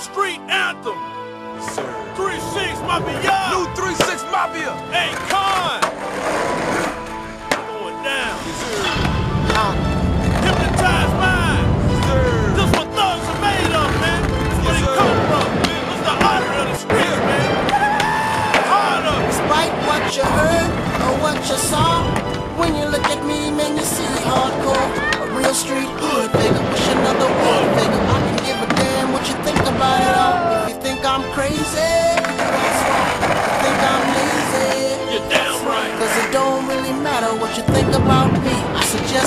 Street Anthem. Sir. 3-6 Mafia. New 3-6 Mafia. Hey, Con. Going down. Yes, sir. Hypnotized mind. Yes, sir. This what thugs are made of, man. This where yes, they come from. It's the honor of the streets, man. Honor. Despite what you heard. doesn't matter what you think about me. I suggest